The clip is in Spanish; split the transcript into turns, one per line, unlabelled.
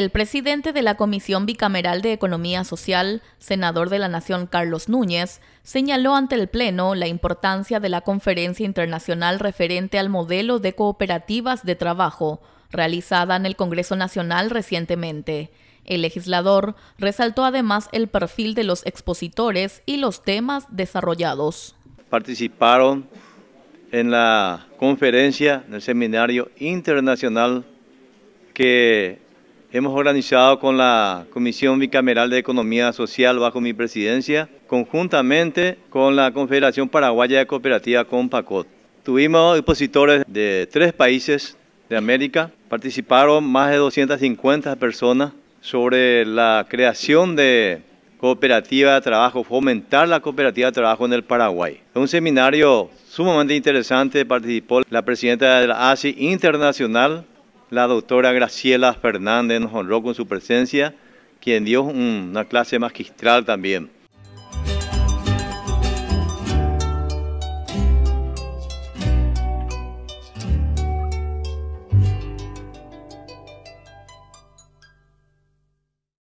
El presidente de la Comisión Bicameral de Economía Social, senador de la Nación Carlos Núñez, señaló ante el Pleno la importancia de la conferencia internacional referente al modelo de cooperativas de trabajo, realizada en el Congreso Nacional recientemente. El legislador resaltó además el perfil de los expositores y los temas desarrollados.
Participaron en la conferencia, en el seminario internacional que hemos organizado con la Comisión Bicameral de Economía Social bajo mi presidencia, conjuntamente con la Confederación Paraguaya de Cooperativa COMPACOT. Tuvimos expositores de tres países de América, participaron más de 250 personas sobre la creación de cooperativa de trabajo, fomentar la cooperativa de trabajo en el Paraguay. Un seminario sumamente interesante, participó la presidenta de la ASI Internacional, la doctora Graciela Fernández nos honró con su presencia, quien dio una clase magistral también.